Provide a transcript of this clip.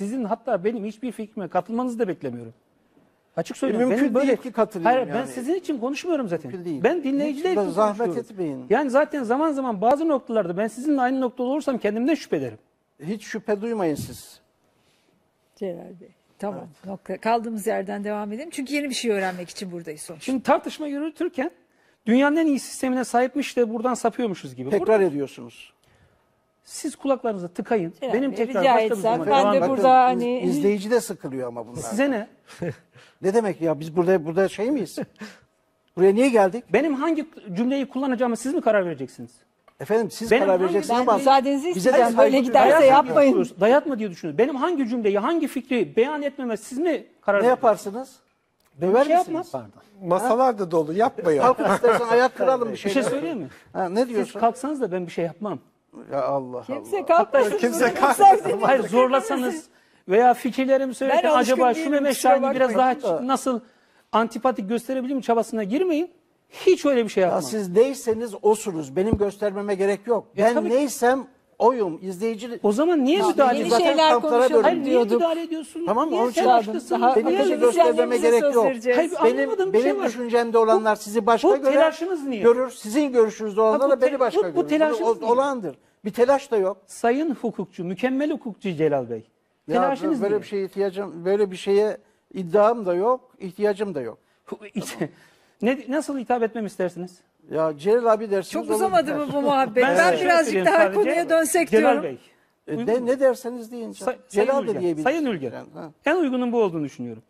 Sizin hatta benim hiçbir fikrime katılmanızı da beklemiyorum. Açık söylüyorum. mümkün benim böyle, değil ki katılayım Hayır ben yani. sizin için konuşmuyorum zaten. Mümkün değil. Ben dinleyiciler için zahmet konuşuyorum. etmeyin. Yani zaten zaman zaman bazı noktalarda ben sizinle aynı noktada olursam kendimden şüphe ederim. Hiç şüphe duymayın siz. Celal Bey. Tamam. Nokta. Kaldığımız yerden devam edelim. Çünkü yeni bir şey öğrenmek için buradayız sonuçta. Şimdi tartışma yürütürken dünyanın en iyi sistemine sahipmiş de buradan sapıyormuşuz gibi. Tekrar Burada ediyorsunuz. Siz kulaklarınızı tıkayın. Celal Benim Bey, tekrar rica başka bir etsem zaman ben de edeyim. burada Bakın, hani- iz- izleyici de sıkılıyor ama bunlar. Size ne? Ne demek ya biz burada burada şey miyiz? Buraya niye geldik? Benim hangi cümleyi kullanacağımı siz mi karar vereceksiniz? Efendim siz Benim karar hangi- vereceksiniz Ben ama müsaadenizi bize de isteyeceğim. saygı Böyle duyun. giderse yapmayın. düşünüyorsunuz. Dayatma diye düşünüyorsunuz. Benim hangi cümleyi, hangi fikri beyan etmeme siz mi karar Ne yaparsınız? Ben Döver şey misiniz? yapmam. Masalar da dolu yapmayın. Kalkın istersen ayak kıralım bir Bir şey. şey söyleyeyim mi? Ha, ne Siz diyorsun? kalksanız da ben bir şey yapmam. Ya Allah Kimse Allah. kalkmasın. Kimse kalkmasın. Hayır zorlasanız veya fikirlerimi söylerken Ben alışkın acaba şu değilim, Mehmet kusura Şahin'i biraz daha bakmayın da. nasıl antipatik gösterebilirim çabasına girmeyin. Hiç öyle bir şey Ya siz neyseniz osunuz. Benim göstermeme gerek yok. Ya Ben tabii ki- neysem oyum. izleyici O zaman niye müdahale Yeni zaten şeyler kamplara konuşalım Hayır niye diyorduk. müdahale ediyorsun? Tamam, niye onun için başkasın? daha Benim için akademisyenlerimize göstermeme gerek yok. Hayır, benim bir şey benim var. düşüncemde olanlar sizi başka bu görer. telaşınız niye? Görür. Sizin görüşünüzde olanlar Ha, bu da beni başka bu- bu görür. telaşınız o- niye? olağandır. Bir telaş da yok. Sayın hukukçu, mükemmel hukukçu Celal Bey. Ya Telaşınız böyle niye? bir şeye ihtiyacım, böyle bir şeye iddiam da yok, ihtiyacım da yok. ne, nasıl hitap etmemi istersiniz? Ya Celal abi dersiniz Çok olur uzamadı biter. mı bu muhabbet? Ben, size şöyle birazcık daha sadece. konuya dönsek Celal diyorum. Bey. E, ne, ne derseniz deyin. Say- Celal Sayın da Ülgen, diyebilirsiniz. Sayın Ülgen. Yani, ha. En uygunun bu olduğunu düşünüyorum.